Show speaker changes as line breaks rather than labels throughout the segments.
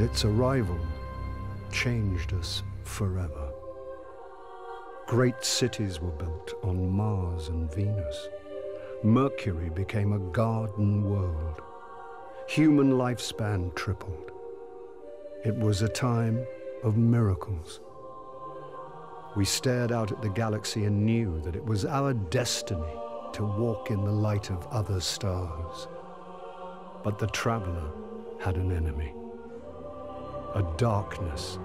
and its arrival changed us forever. Great cities were built on Mars and Venus. Mercury became a garden world. Human lifespan tripled. It was a time of miracles. We stared out at the galaxy and knew that it was our destiny to walk in the light of other stars. But the traveler had an enemy. A darkness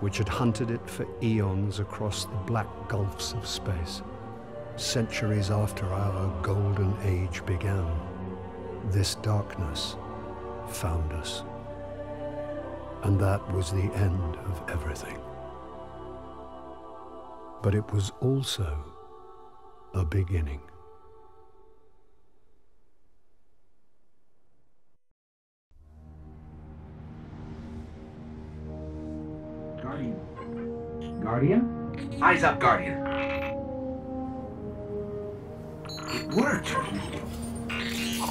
which had hunted it for eons across the black gulfs of space. Centuries after our golden age began, this darkness found us. And that was the end of everything. But it was also a beginning.
Guardian. Guardian?
Eyes up, Guardian. It worked.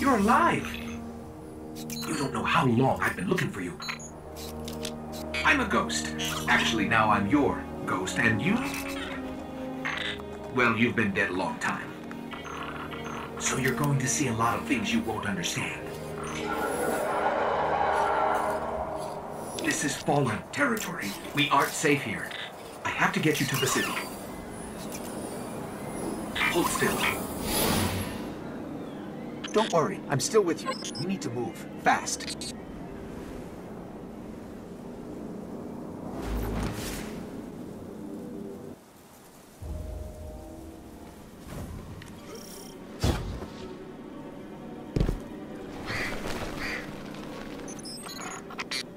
You're alive. You don't know how long I've been looking for you. I'm a ghost. Actually, now I'm your ghost, and you? Well, you've been dead a long time. So you're going to see a lot of things you won't understand. This is fallen territory. We aren't safe here. I have to get you to the city. Hold still. Don't worry, I'm still with you. We need to move. Fast.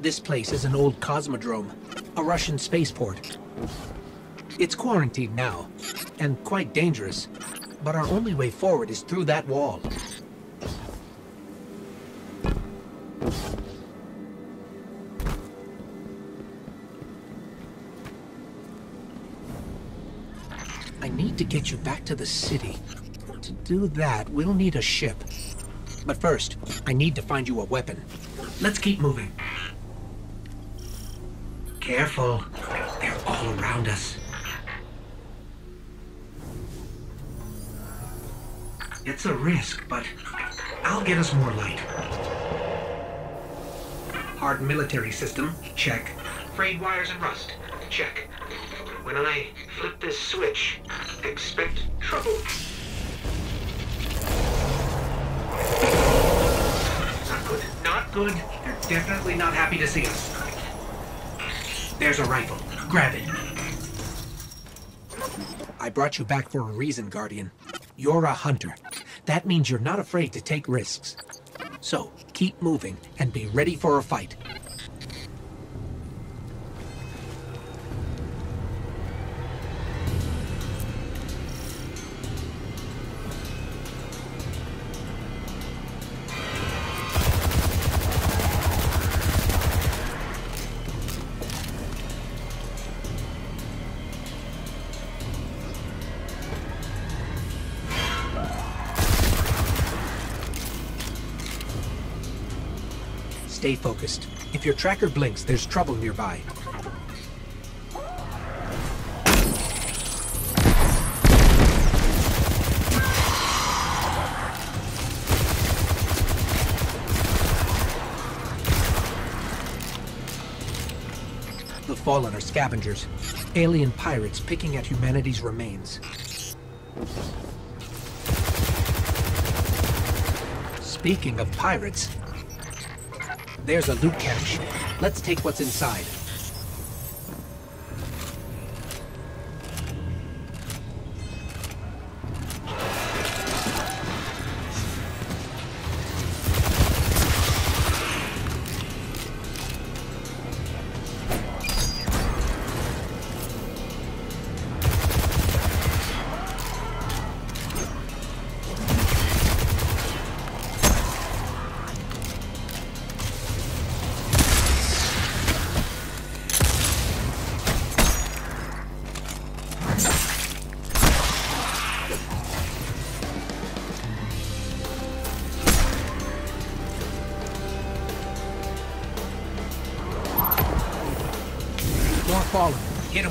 This place is an old cosmodrome, a Russian spaceport. It's quarantined now, and quite dangerous, but our only way forward is through that wall. I need to get you back to the city. To do that, we'll need a ship. But first, I need to find you a weapon. Let's keep moving. Careful. They're all around us. It's a risk, but I'll get us more light. Hard military system, check. Frayed wires and rust, check. When I flip this switch, expect trouble. Not good. Not good. They're definitely not happy to see us.
There's a rifle. Grab it.
I brought you back for a reason, Guardian. You're a hunter. That means you're not afraid to take risks. So, keep moving and be ready for a fight. Stay focused. If your tracker blinks, there's trouble nearby. The Fallen are scavengers. Alien pirates picking at humanity's remains. Speaking of pirates, there's a loot cache. Let's take what's inside.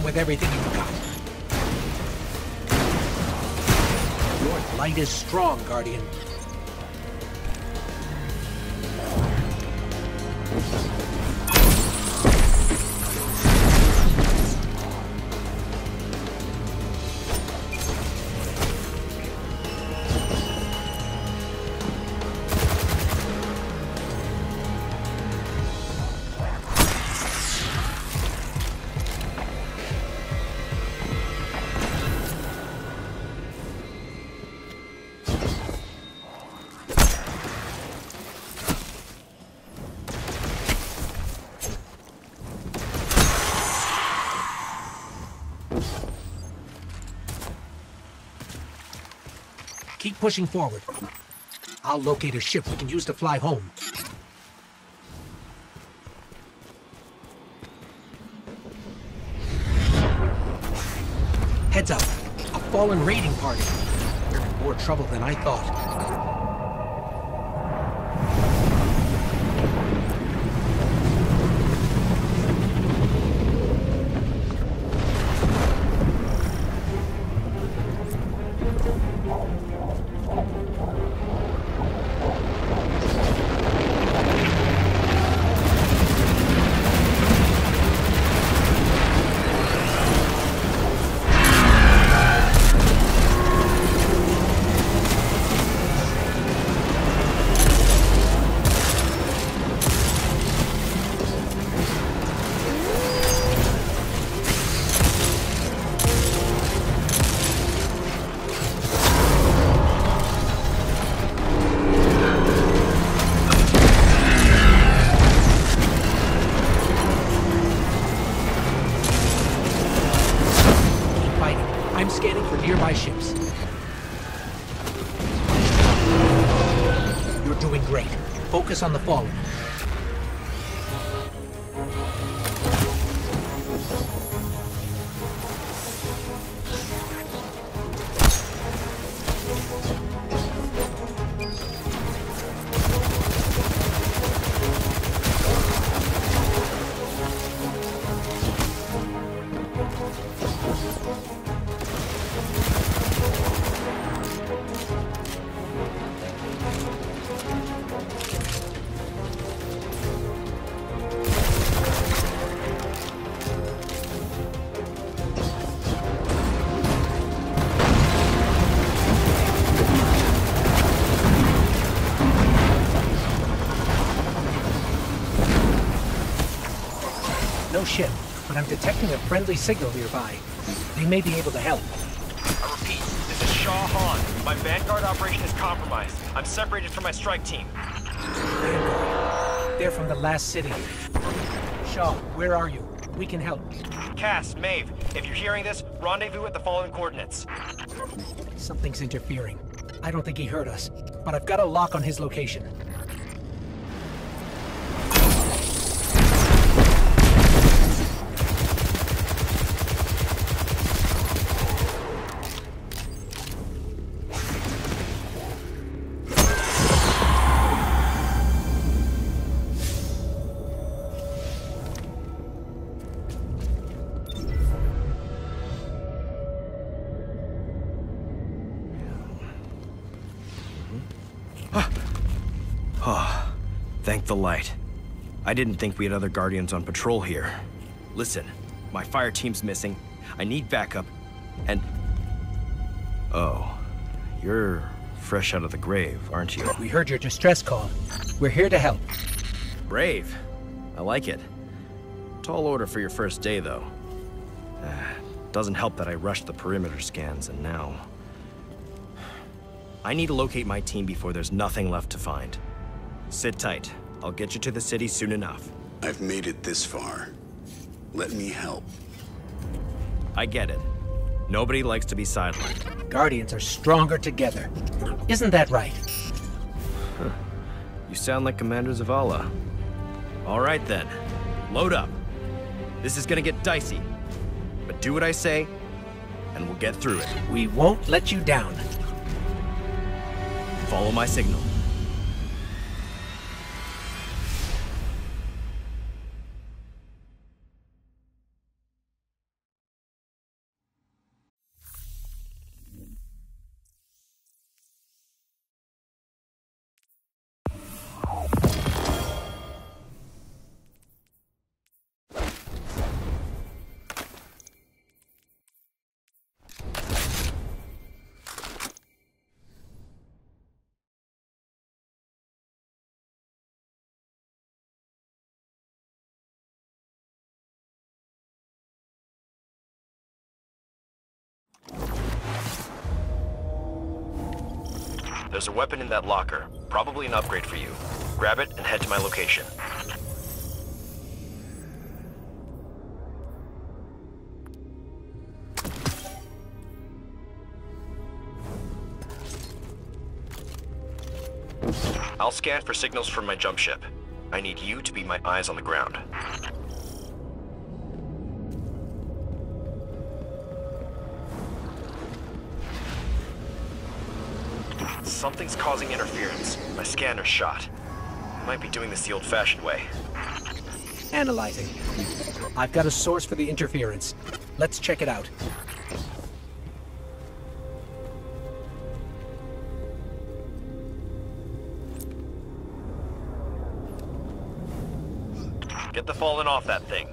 With everything you've got. Your light is strong, Guardian. Pushing forward. I'll locate a ship we can use to fly home. Heads up. A fallen raiding party. You're in more trouble than I thought. I'm scanning for nearby ships. You're doing great. Focus on the fallen. I'm detecting a friendly signal nearby. They may be able to help.
I repeat, this is Shaw Han. My Vanguard operation is compromised. I'm separated from my strike team.
Vanguard. They're from the last city. Shaw, where are you? We can help.
Cass, Maeve, if you're hearing this, rendezvous at the following coordinates.
Something's interfering. I don't think he heard us, but I've got a lock on his location.
The light. I didn't think we had other Guardians on patrol here. Listen, my fire team's missing. I need backup, and... Oh, you're fresh out of the grave, aren't you?
We heard your distress call. We're here to help.
Brave. I like it. Tall order for your first day, though. Uh, doesn't help that I rushed the perimeter scans, and now... I need to locate my team before there's nothing left to find. Sit tight. I'll get you to the city soon enough.
I've made it this far. Let me help.
I get it. Nobody likes to be sidelined.
Guardians are stronger together. Isn't that right?
You sound like Commander Zavala. All right then. Load up. This is gonna get dicey. But do what I say, and we'll get through it.
We won't let you down.
Follow my signal.
There's a weapon in that locker. Probably an upgrade for you. Grab it and head to my location. I'll scan for signals from my jump ship. I need you to be my eyes on the ground. Something's causing interference. My scanner's shot. Might be doing this the old-fashioned way.
Analyzing. I've got a source for the interference. Let's check it out.
Get the fallen off that thing.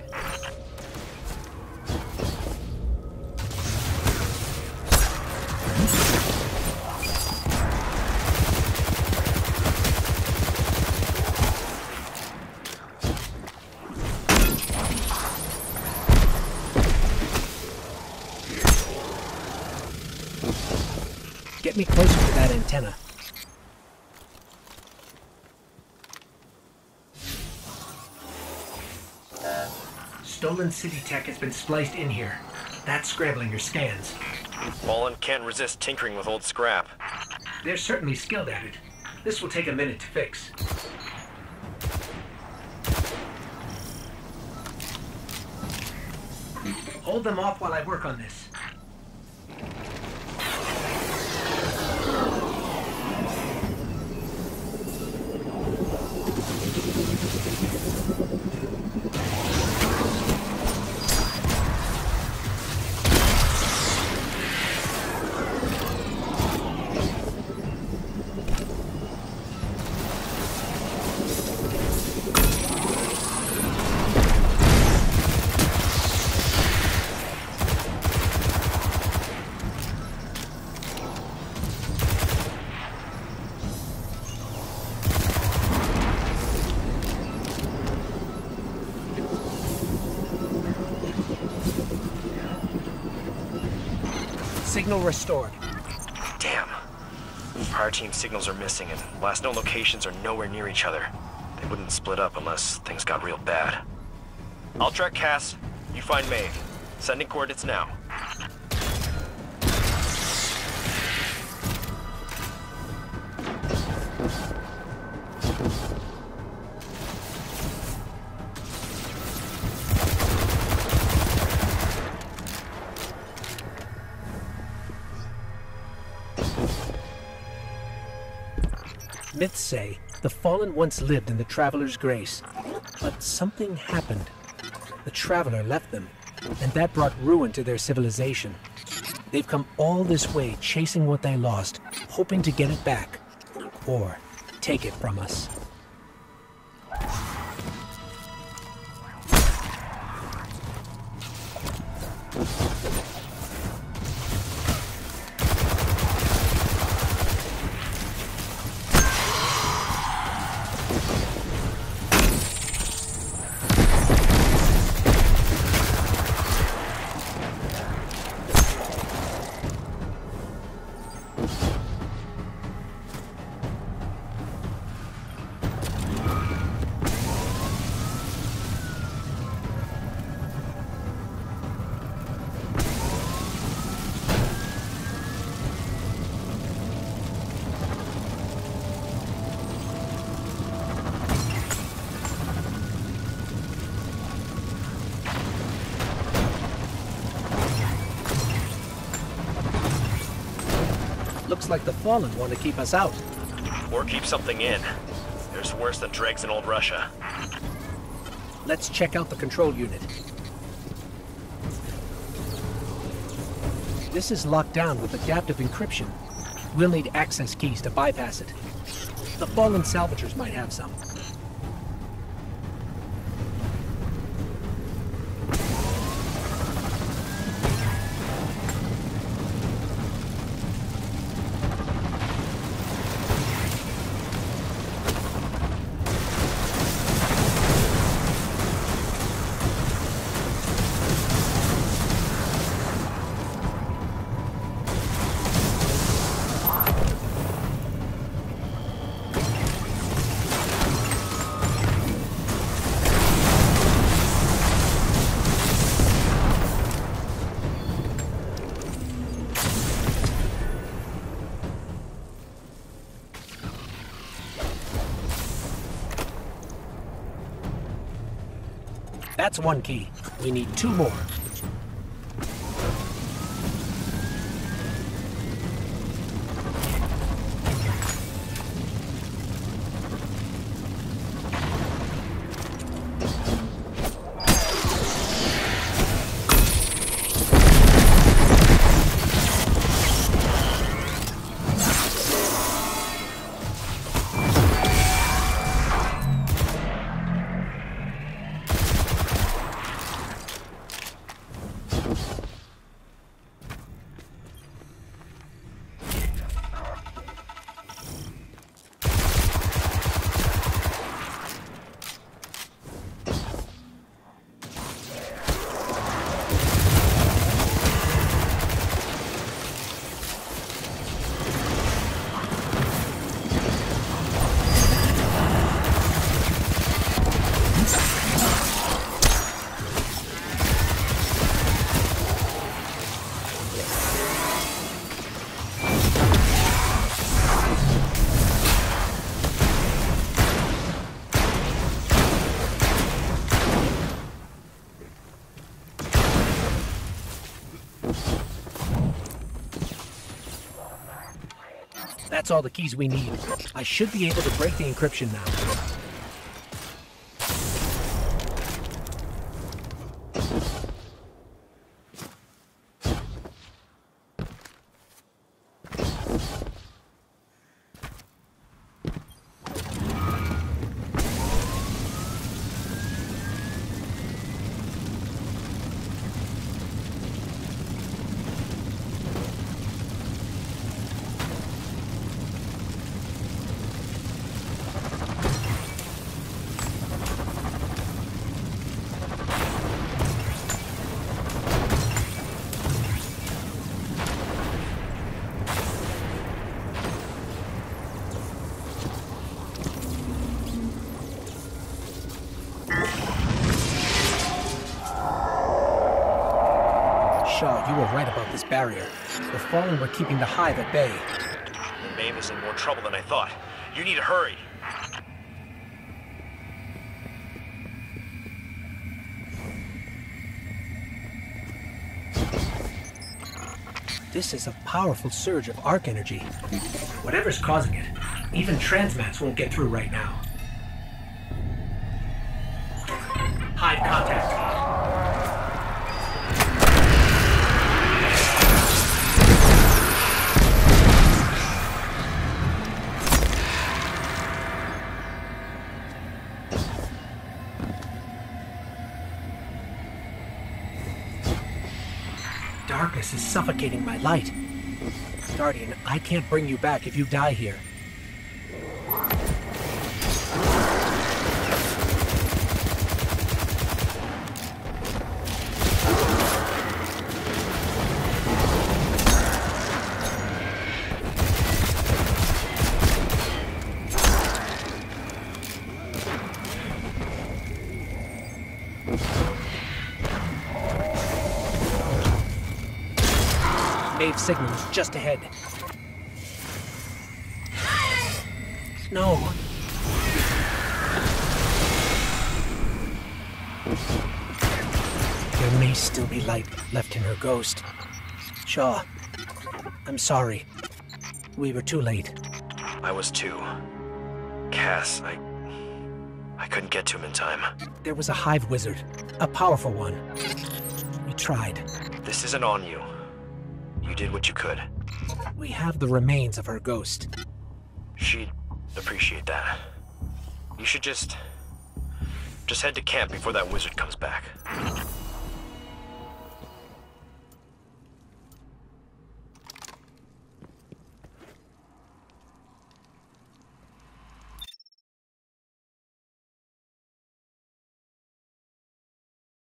Get me closer to that antenna. Stolen city tech has been spliced in here. That's scrambling your scans.
Fallen can't resist tinkering with old scrap.
They're certainly skilled at it. This will take a minute to fix. Hold them off while I work on this. Signal restored.
Damn. Our team signals are missing, and last known locations are nowhere near each other. They wouldn't split up unless things got real bad. I'll track Cass. You find Maeve. Sending coordinates now.
The Fallen once lived in the Traveler's Grace, but something happened. The Traveler left them, and that brought ruin to their civilization. They've come all this way chasing what they lost, hoping to get it back, or take it from us. Looks like the Fallen want to keep us out.
Or keep something in. There's worse than dregs in old Russia.
Let's check out the control unit. This is locked down with adaptive encryption. We'll need access keys to bypass it. The Fallen salvagers might have some. That's one key. We need two more. That's all the keys we need. I should be able to break the encryption now. Shaw, you were right about this barrier. The Fallen were keeping the Hive at bay.
The Maeve is in more trouble than I thought. You need to hurry.
This is a powerful surge of arc energy. Whatever's causing it, even transmats won't get through right now. Darkness is suffocating my light. Guardian, I can't bring you back if you die here. Signal is just ahead. No. There may still be light left in her ghost. Shaw, I'm sorry. We were too late.
I was too. Cass, I... I couldn't get to him in time.
There was a hive wizard, a powerful one. We tried.
This isn't on you. You did what you could.
We have the remains of her ghost.
She'd appreciate that. You should just... Just head to camp before that wizard comes back.